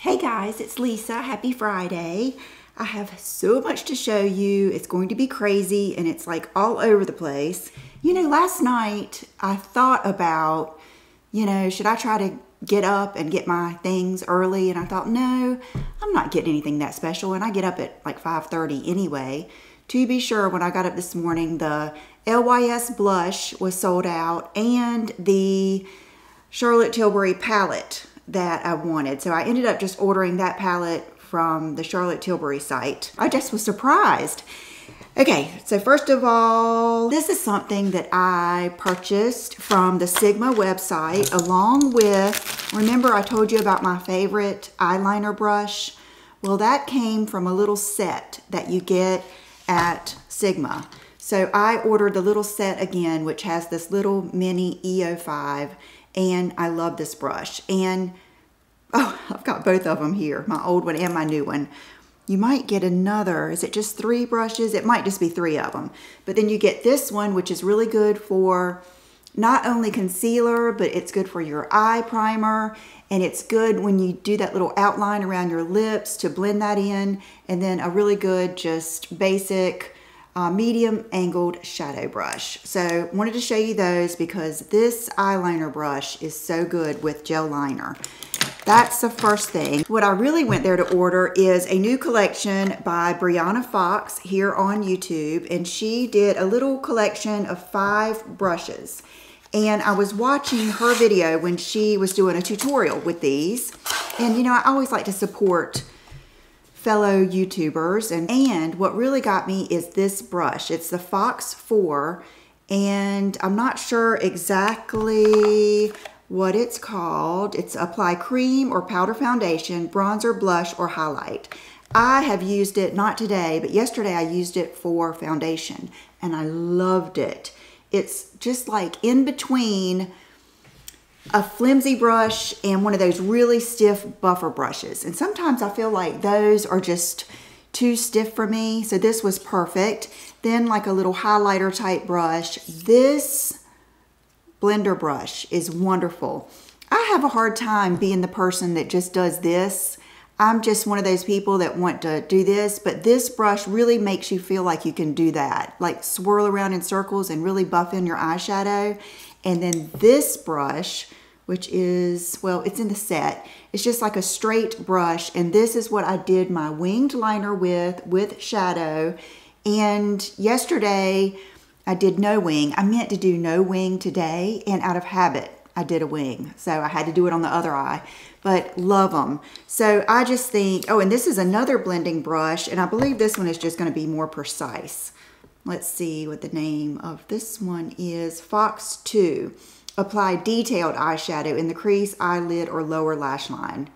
Hey guys, it's Lisa. Happy Friday. I have so much to show you. It's going to be crazy and it's like all over the place. You know, last night I thought about, you know, should I try to get up and get my things early? And I thought, no, I'm not getting anything that special. And I get up at like 5.30 anyway. To be sure, when I got up this morning, the LYS blush was sold out and the Charlotte Tilbury palette that I wanted. So I ended up just ordering that palette from the Charlotte Tilbury site. I just was surprised. Okay, so first of all, this is something that I purchased from the Sigma website along with, remember I told you about my favorite eyeliner brush? Well, that came from a little set that you get at Sigma. So I ordered the little set again, which has this little mini E05 and I love this brush. And, oh, I've got both of them here, my old one and my new one. You might get another, is it just three brushes? It might just be three of them. But then you get this one, which is really good for not only concealer, but it's good for your eye primer. And it's good when you do that little outline around your lips to blend that in. And then a really good, just basic, uh, medium angled shadow brush. So wanted to show you those because this eyeliner brush is so good with gel liner. That's the first thing. What I really went there to order is a new collection by Brianna Fox here on YouTube. And she did a little collection of five brushes. And I was watching her video when she was doing a tutorial with these. And you know, I always like to support fellow YouTubers. And, and what really got me is this brush. It's the Fox 4 and I'm not sure exactly what it's called. It's apply cream or powder foundation, bronzer, blush, or highlight. I have used it, not today, but yesterday I used it for foundation and I loved it. It's just like in between a flimsy brush and one of those really stiff buffer brushes. And sometimes I feel like those are just too stiff for me. So this was perfect. Then like a little highlighter type brush. This blender brush is wonderful. I have a hard time being the person that just does this. I'm just one of those people that want to do this, but this brush really makes you feel like you can do that. Like swirl around in circles and really buff in your eyeshadow. And then this brush which is, well, it's in the set. It's just like a straight brush. And this is what I did my winged liner with, with shadow. And yesterday I did no wing. I meant to do no wing today. And out of habit, I did a wing. So I had to do it on the other eye. But love them. So I just think, oh, and this is another blending brush. And I believe this one is just going to be more precise. Let's see what the name of this one is. Fox 2. Apply detailed eyeshadow in the crease, eyelid, or lower lash line.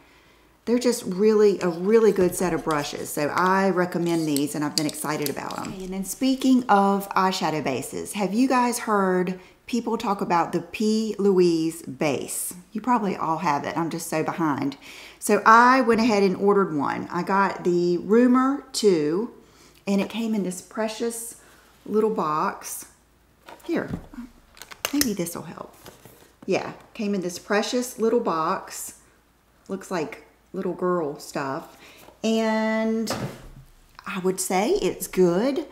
They're just really a really good set of brushes. So I recommend these and I've been excited about them. Okay, and then speaking of eyeshadow bases, have you guys heard people talk about the P. Louise base? You probably all have it. I'm just so behind. So I went ahead and ordered one. I got the Rumor 2 and it came in this precious little box. Here, maybe this will help yeah, came in this precious little box. Looks like little girl stuff. And I would say it's good.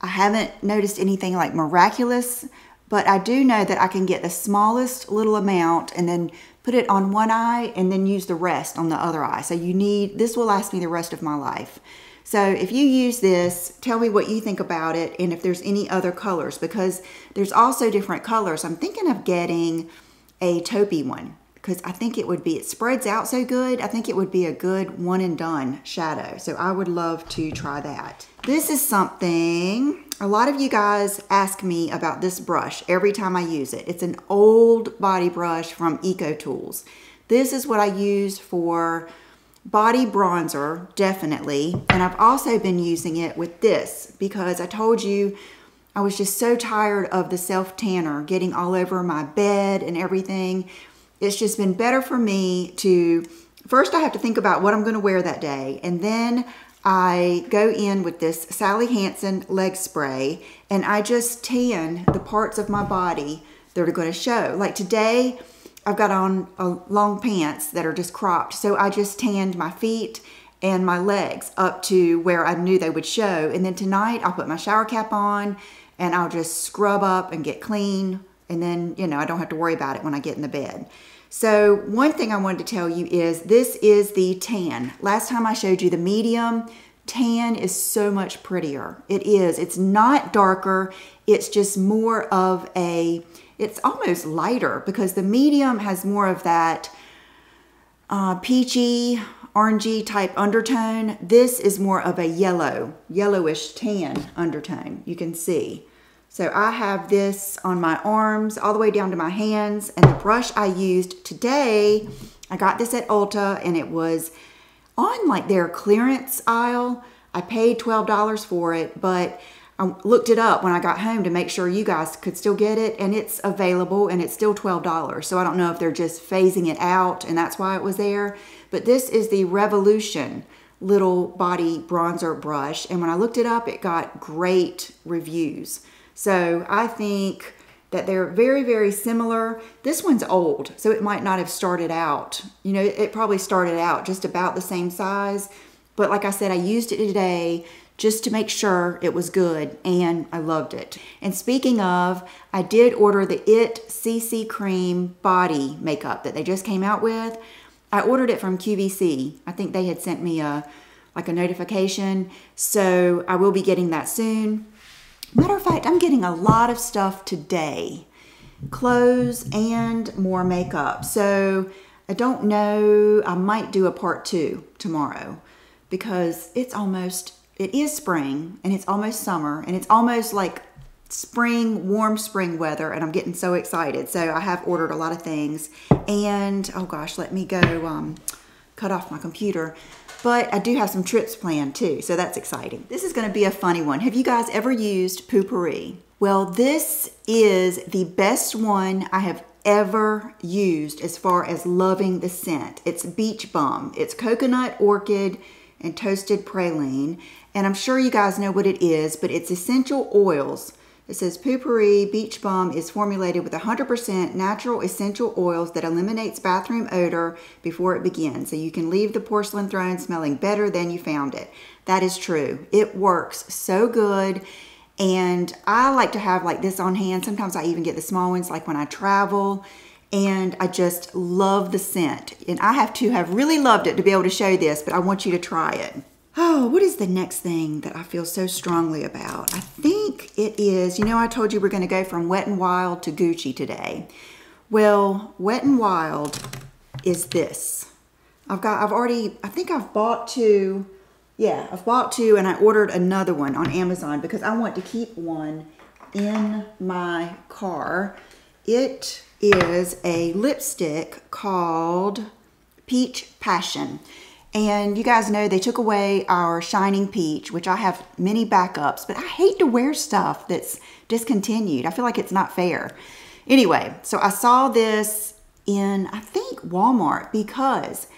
I haven't noticed anything like miraculous, but I do know that I can get the smallest little amount and then put it on one eye and then use the rest on the other eye. So you need, this will last me the rest of my life. So if you use this, tell me what you think about it and if there's any other colors because there's also different colors. I'm thinking of getting a taupey one because I think it would be, it spreads out so good. I think it would be a good one and done shadow. So I would love to try that. This is something, a lot of you guys ask me about this brush every time I use it. It's an old body brush from Eco Tools. This is what I use for body bronzer, definitely. And I've also been using it with this because I told you I was just so tired of the self tanner getting all over my bed and everything. It's just been better for me to first I have to think about what I'm going to wear that day and then I go in with this Sally Hansen leg spray and I just tan the parts of my body that are going to show. Like today, I've got on a long pants that are just cropped. So I just tanned my feet and my legs up to where I knew they would show. And then tonight I'll put my shower cap on and I'll just scrub up and get clean. And then, you know, I don't have to worry about it when I get in the bed. So one thing I wanted to tell you is this is the tan. Last time I showed you the medium, tan is so much prettier. It is. It's not darker. It's just more of a, it's almost lighter because the medium has more of that uh, peachy, orangey type undertone. This is more of a yellow, yellowish tan undertone, you can see. So I have this on my arms all the way down to my hands and the brush I used today, I got this at Ulta and it was on like their clearance aisle. I paid $12 for it, but I looked it up when I got home to make sure you guys could still get it and it's available and it's still $12. So I don't know if they're just phasing it out and that's why it was there. But this is the Revolution little body bronzer brush. And when I looked it up, it got great reviews. So I think that they're very, very similar. This one's old, so it might not have started out. You know, it probably started out just about the same size. But like I said, I used it today just to make sure it was good and I loved it. And speaking of, I did order the IT CC Cream body makeup that they just came out with. I ordered it from QVC. I think they had sent me a like a notification. So I will be getting that soon. Matter of fact, I'm getting a lot of stuff today. Clothes and more makeup. So I don't know, I might do a part two tomorrow because it's almost it is spring and it's almost summer and it's almost like spring, warm spring weather, and I'm getting so excited. So I have ordered a lot of things. And oh gosh, let me go um, cut off my computer. But I do have some trips planned too, so that's exciting. This is gonna be a funny one. Have you guys ever used Poo-Pourri? Well, this is the best one I have ever used as far as loving the scent. It's Beach Bum. It's coconut, orchid, and toasted praline. And I'm sure you guys know what it is, but it's essential oils. It says Poo-Pourri Beach Bum is formulated with 100% natural essential oils that eliminates bathroom odor before it begins. So you can leave the porcelain throne smelling better than you found it. That is true. It works so good. And I like to have like this on hand. Sometimes I even get the small ones like when I travel and I just love the scent. And I have to have really loved it to be able to show this, but I want you to try it. Oh, what is the next thing that I feel so strongly about? I think it is, you know, I told you we're going to go from Wet and Wild to Gucci today. Well, Wet and Wild is this. I've got, I've already, I think I've bought two. Yeah, I've bought two and I ordered another one on Amazon because I want to keep one in my car. It is a lipstick called Peach Passion. And you guys know they took away our Shining Peach, which I have many backups, but I hate to wear stuff that's discontinued. I feel like it's not fair. Anyway, so I saw this in, I think, Walmart because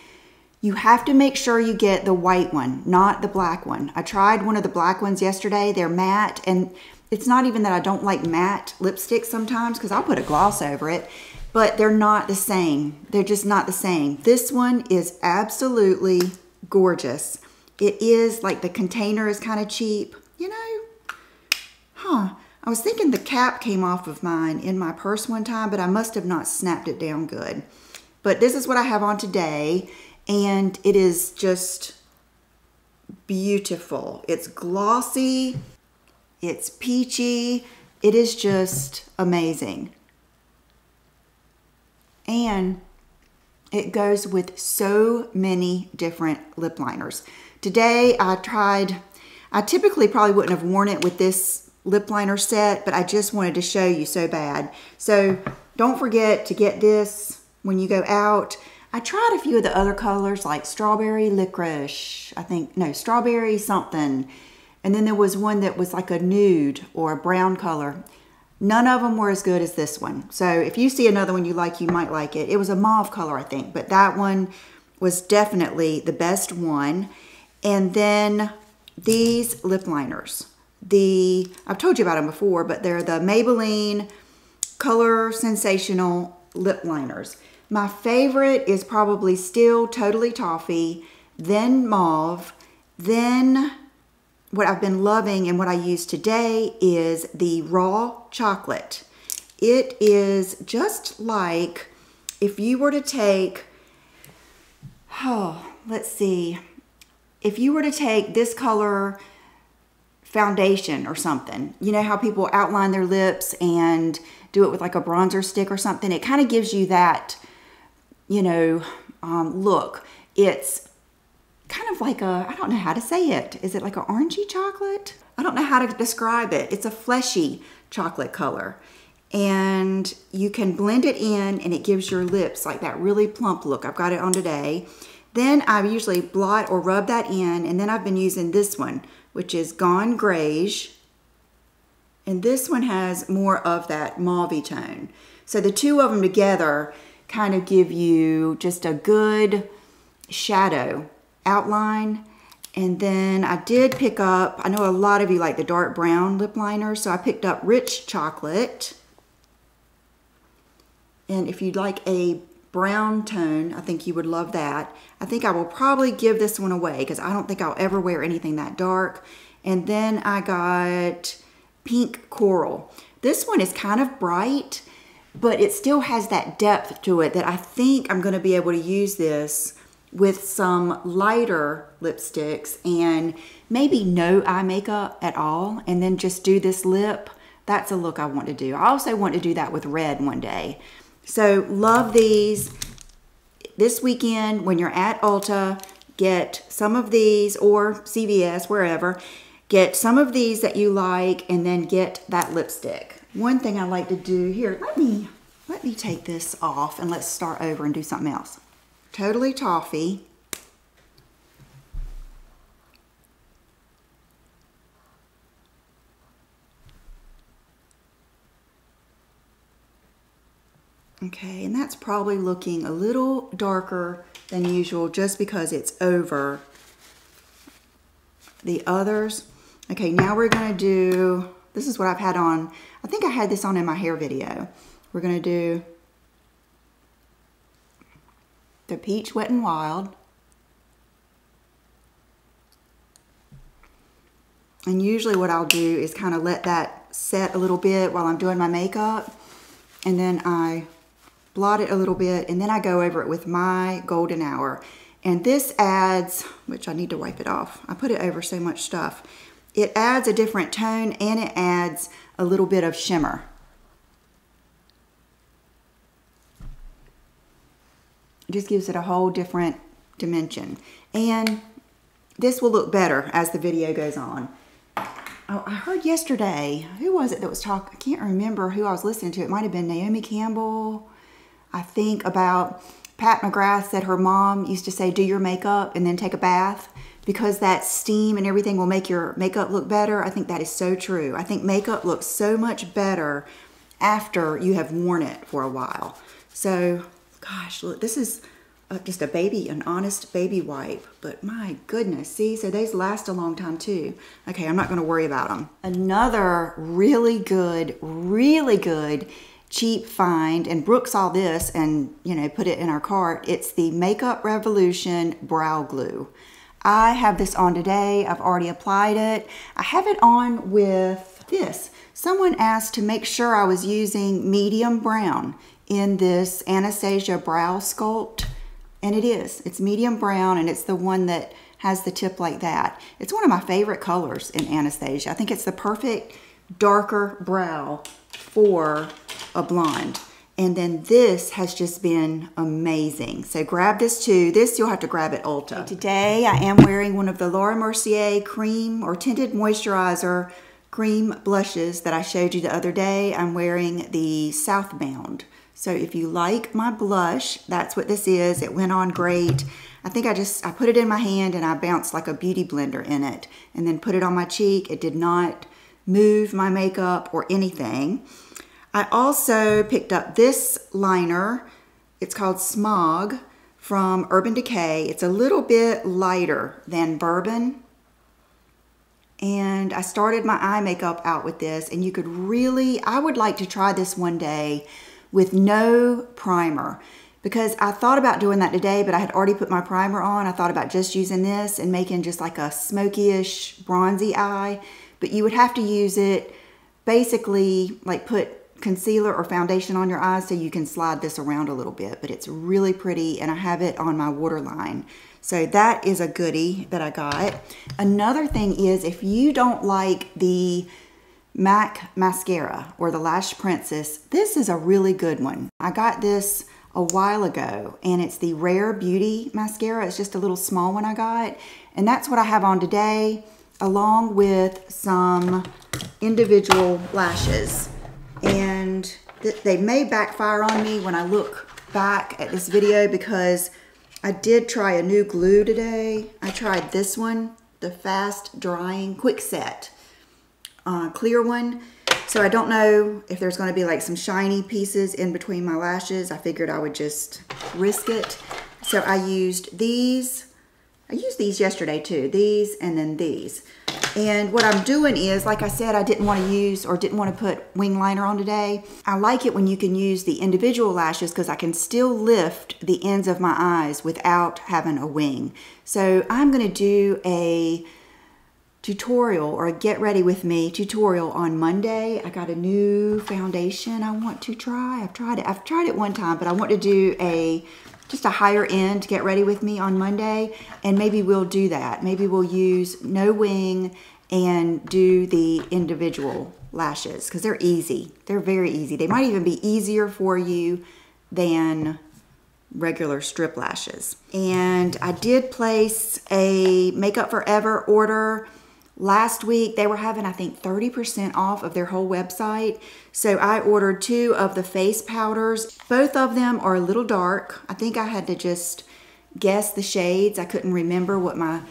you have to make sure you get the white one, not the black one. I tried one of the black ones yesterday. They're matte, and it's not even that I don't like matte lipstick sometimes because I'll put a gloss over it but they're not the same. They're just not the same. This one is absolutely gorgeous. It is like the container is kind of cheap. You know, huh. I was thinking the cap came off of mine in my purse one time, but I must have not snapped it down good. But this is what I have on today, and it is just beautiful. It's glossy, it's peachy, it is just amazing and it goes with so many different lip liners. Today I tried, I typically probably wouldn't have worn it with this lip liner set, but I just wanted to show you so bad. So don't forget to get this when you go out. I tried a few of the other colors like strawberry licorice, I think, no, strawberry something. And then there was one that was like a nude or a brown color. None of them were as good as this one. So if you see another one you like, you might like it. It was a mauve color, I think, but that one was definitely the best one. And then these lip liners. The, I've told you about them before, but they're the Maybelline Color Sensational lip liners. My favorite is probably still Totally Toffee, then Mauve, then what I've been loving and what I use today is the raw chocolate. It is just like if you were to take, oh, let's see, if you were to take this color foundation or something, you know how people outline their lips and do it with like a bronzer stick or something, it kind of gives you that, you know, um, look. It's kind of like a, I don't know how to say it. Is it like an orangey chocolate? I don't know how to describe it. It's a fleshy chocolate color. And you can blend it in and it gives your lips like that really plump look. I've got it on today. Then I usually blot or rub that in and then I've been using this one, which is Gone Greige. And this one has more of that mauve tone. So the two of them together kind of give you just a good shadow outline. And then I did pick up, I know a lot of you like the dark brown lip liner, so I picked up Rich Chocolate. And if you'd like a brown tone, I think you would love that. I think I will probably give this one away because I don't think I'll ever wear anything that dark. And then I got Pink Coral. This one is kind of bright, but it still has that depth to it that I think I'm going to be able to use this with some lighter lipsticks and maybe no eye makeup at all and then just do this lip. That's a look I want to do. I also want to do that with red one day. So love these. This weekend when you're at Ulta, get some of these or CVS, wherever. Get some of these that you like and then get that lipstick. One thing I like to do here, let me, let me take this off and let's start over and do something else. Totally Toffee. Okay, and that's probably looking a little darker than usual just because it's over the others. Okay, now we're gonna do, this is what I've had on, I think I had this on in my hair video. We're gonna do the Peach Wet and Wild. And usually what I'll do is kind of let that set a little bit while I'm doing my makeup. And then I blot it a little bit, and then I go over it with my Golden Hour. And this adds, which I need to wipe it off. I put it over so much stuff. It adds a different tone and it adds a little bit of shimmer. Just gives it a whole different dimension. And this will look better as the video goes on. Oh, I heard yesterday, who was it that was talking? I can't remember who I was listening to. It might have been Naomi Campbell I think about Pat McGrath said her mom used to say, do your makeup and then take a bath because that steam and everything will make your makeup look better. I think that is so true. I think makeup looks so much better after you have worn it for a while. So, gosh, look, this is uh, just a baby, an honest baby wipe. But my goodness, see, so these last a long time too. Okay, I'm not gonna worry about them. Another really good, really good cheap find, and Brooke saw this and, you know, put it in our cart. It's the Makeup Revolution Brow Glue. I have this on today. I've already applied it. I have it on with this. Someone asked to make sure I was using medium brown in this Anastasia Brow Sculpt, and it is. It's medium brown, and it's the one that has the tip like that. It's one of my favorite colors in Anastasia. I think it's the perfect darker brow for a blonde. And then this has just been amazing. So grab this too. This you'll have to grab at Ulta. Today I am wearing one of the Laura Mercier cream or tinted moisturizer cream blushes that I showed you the other day. I'm wearing the Southbound. So if you like my blush, that's what this is. It went on great. I think I just, I put it in my hand and I bounced like a beauty blender in it and then put it on my cheek. It did not move my makeup or anything. I also picked up this liner. It's called Smog from Urban Decay. It's a little bit lighter than Bourbon. And I started my eye makeup out with this and you could really, I would like to try this one day with no primer because I thought about doing that today, but I had already put my primer on. I thought about just using this and making just like a smoky-ish bronzy eye, but you would have to use it basically like put concealer or foundation on your eyes so you can slide this around a little bit, but it's really pretty and I have it on my waterline. So that is a goodie that I got. Another thing is if you don't like the MAC mascara or the Lash Princess, this is a really good one. I got this a while ago and it's the Rare Beauty mascara. It's just a little small one I got and that's what I have on today along with some individual lashes and th they may backfire on me when I look back at this video because I did try a new glue today. I tried this one, the fast drying quick set uh, clear one so I don't know if there's going to be like some shiny pieces in between my lashes. I figured I would just risk it. So I used these. I used these yesterday too. These and then these. And what I'm doing is, like I said, I didn't want to use or didn't want to put wing liner on today. I like it when you can use the individual lashes because I can still lift the ends of my eyes without having a wing. So I'm going to do a tutorial or get ready with me tutorial on Monday. I got a new foundation I want to try. I've tried it. I've tried it one time, but I want to do a just a higher end get ready with me on Monday and maybe we'll do that. Maybe we'll use no wing and do the individual lashes because they're easy. They're very easy. They might even be easier for you than regular strip lashes. And I did place a Makeup Forever order Last week, they were having, I think, 30% off of their whole website. So I ordered two of the face powders. Both of them are a little dark. I think I had to just guess the shades. I couldn't remember what my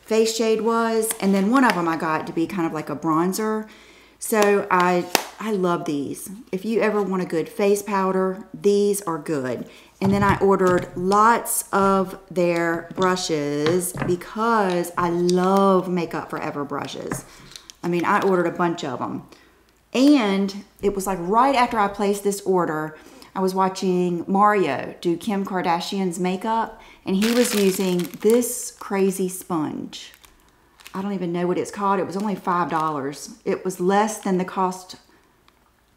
face shade was. And then one of them I got to be kind of like a bronzer. So I, I love these. If you ever want a good face powder, these are good. And then I ordered lots of their brushes because I love Makeup Forever brushes. I mean, I ordered a bunch of them. And it was like right after I placed this order, I was watching Mario do Kim Kardashian's makeup, and he was using this crazy sponge. I don't even know what it's called. It was only $5. It was less than the cost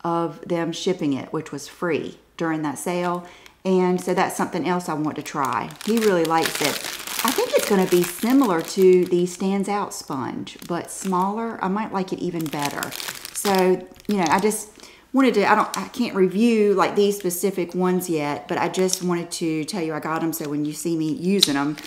of them shipping it, which was free during that sale. And so that's something else I want to try. He really likes it. I think it's going to be similar to the Stands Out sponge, but smaller. I might like it even better. So, you know, I just wanted to, I don't, I can't review like these specific ones yet, but I just wanted to tell you I got them so when you see me using them,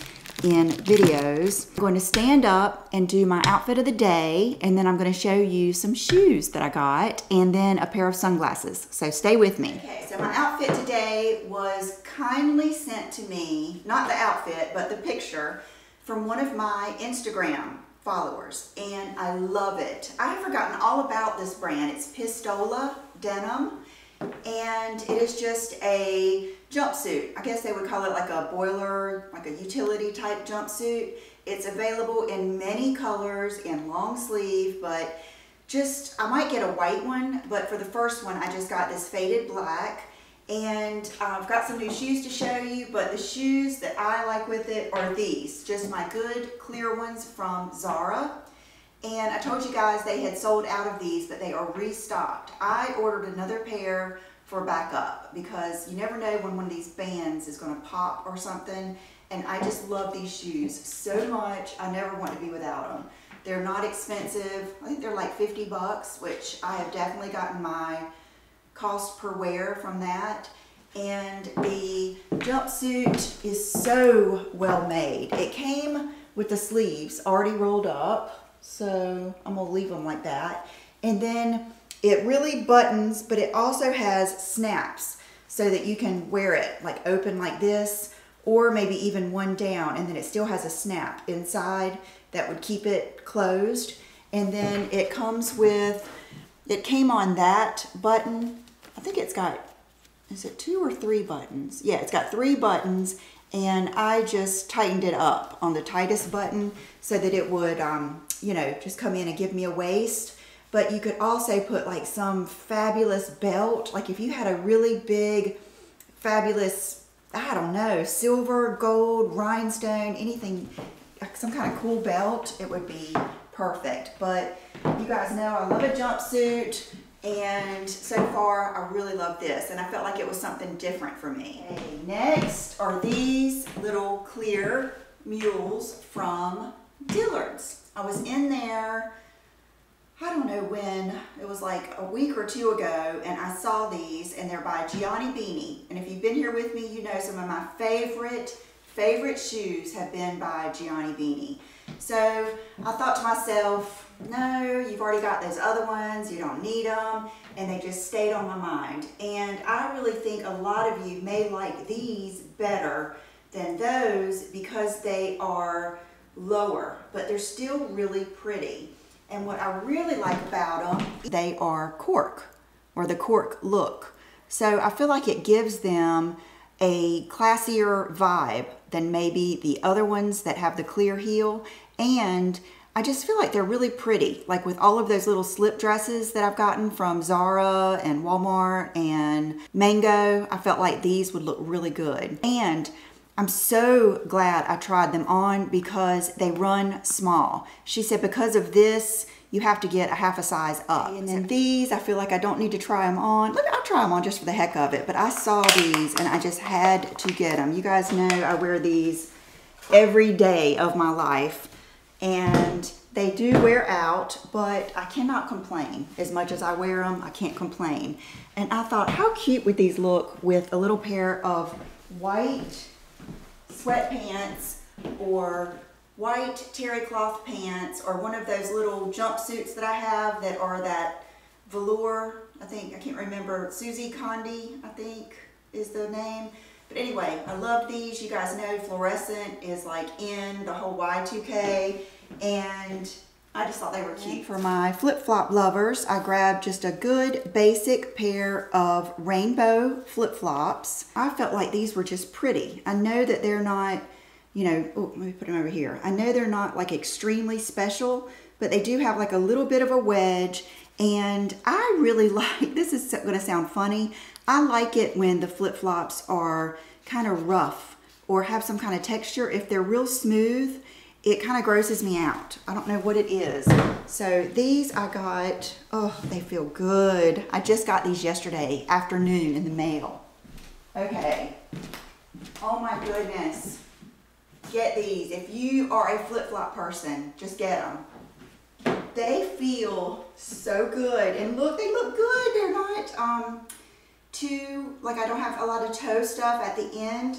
in videos. I'm going to stand up and do my outfit of the day and then I'm going to show you some shoes that I got and then a pair of sunglasses. So stay with me. Okay, so my outfit today was kindly sent to me, not the outfit, but the picture from one of my Instagram followers and I love it. I have forgotten all about this brand. It's Pistola Denim and it is just a jumpsuit. I guess they would call it like a boiler, like a utility type jumpsuit. It's available in many colors in long sleeve, but just, I might get a white one, but for the first one, I just got this faded black. And uh, I've got some new shoes to show you, but the shoes that I like with it are these, just my good clear ones from Zara. And I told you guys they had sold out of these, but they are restocked. I ordered another pair for backup because you never know when one of these bands is going to pop or something. And I just love these shoes so much. I never want to be without them. They're not expensive. I think they're like 50 bucks, which I have definitely gotten my cost per wear from that. And the jumpsuit is so well made. It came with the sleeves already rolled up so I'm gonna leave them like that. And then it really buttons, but it also has snaps so that you can wear it like open like this or maybe even one down and then it still has a snap inside that would keep it closed. And then it comes with, it came on that button. I think it's got, is it two or three buttons? Yeah, it's got three buttons and I just tightened it up on the tightest button so that it would, um, you know, just come in and give me a waist. But you could also put like some fabulous belt. Like if you had a really big, fabulous I don't know, silver, gold, rhinestone, anything, some kind of cool belt, it would be perfect. But you guys know I love a jumpsuit and so far I really love this and I felt like it was something different for me. Okay, next are these little clear mules from Dillard's. I was in there I don't know when, it was like a week or two ago, and I saw these, and they're by Gianni Bini. And if you've been here with me, you know some of my favorite, favorite shoes have been by Gianni Bini. So I thought to myself, no, you've already got those other ones, you don't need them, and they just stayed on my mind. And I really think a lot of you may like these better than those because they are lower, but they're still really pretty. And what I really like about them, they are cork or the cork look. So I feel like it gives them a classier vibe than maybe the other ones that have the clear heel. And I just feel like they're really pretty. Like with all of those little slip dresses that I've gotten from Zara and Walmart and Mango, I felt like these would look really good. And I'm so glad I tried them on because they run small. She said because of this, you have to get a half a size up. And then these, I feel like I don't need to try them on. Me, I'll try them on just for the heck of it. But I saw these and I just had to get them. You guys know I wear these every day of my life. And they do wear out, but I cannot complain. As much as I wear them, I can't complain. And I thought, how cute would these look with a little pair of white sweatpants or white terry cloth pants or one of those little jumpsuits that I have that are that velour, I think, I can't remember, Suzie Kondi, I think is the name. But anyway, I love these. You guys know fluorescent is like in the whole Y2K and I just thought they were cute. For my flip-flop lovers, I grabbed just a good basic pair of rainbow flip-flops. I felt like these were just pretty. I know that they're not, you know, oh, let me put them over here. I know they're not like extremely special, but they do have like a little bit of a wedge and I really like, this is gonna sound funny, I like it when the flip-flops are kind of rough or have some kind of texture. If they're real smooth, it kind of grosses me out. I don't know what it is. So these I got, oh, they feel good. I just got these yesterday afternoon in the mail. Okay. Oh my goodness. Get these. If you are a flip-flop person, just get them. They feel so good. And look, they look good. They're not um, too, like I don't have a lot of toe stuff at the end.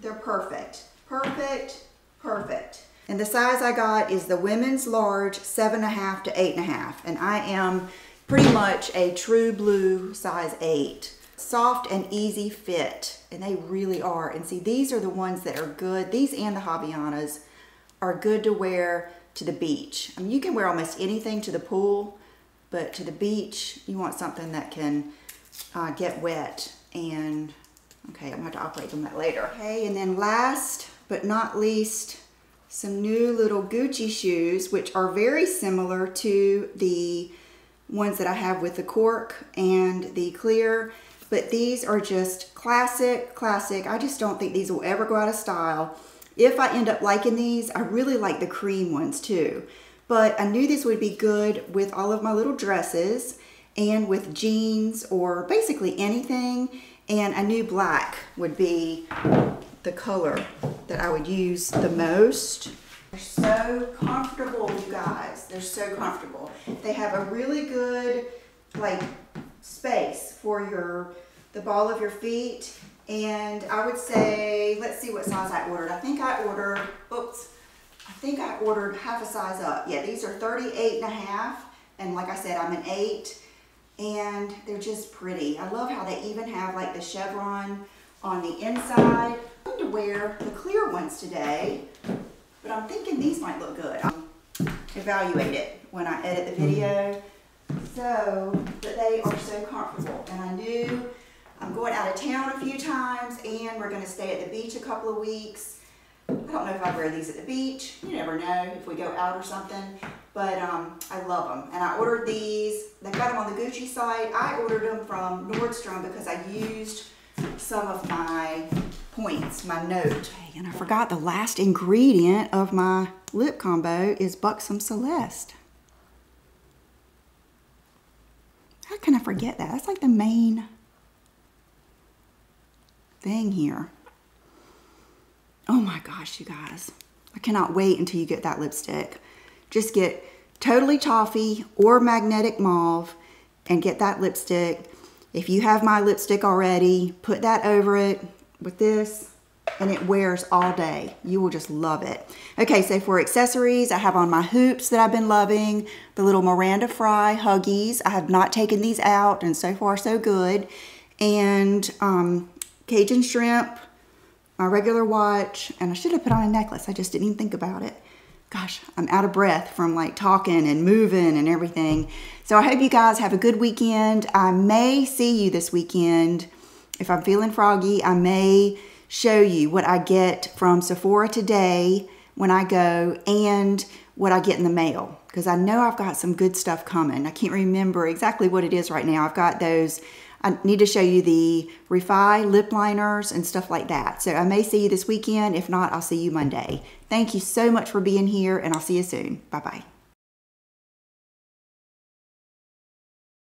They're perfect. Perfect perfect. And the size I got is the women's large, seven and a half to eight and a half. And I am pretty much a true blue size eight. Soft and easy fit, and they really are. And see, these are the ones that are good. These and the Havaianas are good to wear to the beach. I mean, you can wear almost anything to the pool, but to the beach, you want something that can uh, get wet. And, okay, I'm gonna have to operate on that later. Okay, and then last but not least, some new little Gucci shoes, which are very similar to the ones that I have with the cork and the clear, but these are just classic, classic. I just don't think these will ever go out of style. If I end up liking these, I really like the cream ones too. But I knew this would be good with all of my little dresses and with jeans or basically anything. And I knew black would be the color that I would use the most. They're so comfortable, you guys. They're so comfortable. They have a really good, like, space for your, the ball of your feet. And I would say, let's see what size I ordered. I think I ordered, oops, I think I ordered half a size up. Yeah, these are 38 and a half. And like I said, I'm an eight. And they're just pretty. I love how they even have like the chevron on the inside. To wear the clear ones today, but I'm thinking these might look good. I'll evaluate it when I edit the video. So, but they are so comfortable. And I knew I'm going out of town a few times and we're going to stay at the beach a couple of weeks. I don't know if I'd wear these at the beach. You never know if we go out or something. But um, I love them. And I ordered these. They got them on the Gucci site. I ordered them from Nordstrom because I used some of my points, my note. And I forgot the last ingredient of my lip combo is Buxom Celeste. How can I forget that? That's like the main thing here. Oh my gosh, you guys. I cannot wait until you get that lipstick. Just get Totally Toffee or Magnetic Mauve and get that lipstick. If you have my lipstick already, put that over it with this and it wears all day. You will just love it. Okay, so for accessories, I have on my hoops that I've been loving, the little Miranda Frye Huggies. I have not taken these out and so far so good. And um, Cajun Shrimp, my regular watch, and I should have put on a necklace. I just didn't even think about it. Gosh, I'm out of breath from like talking and moving and everything. So I hope you guys have a good weekend. I may see you this weekend. If I'm feeling froggy, I may show you what I get from Sephora today when I go and what I get in the mail because I know I've got some good stuff coming. I can't remember exactly what it is right now. I've got those I need to show you the Refy lip liners and stuff like that. So I may see you this weekend. If not, I'll see you Monday. Thank you so much for being here and I'll see you soon. Bye-bye.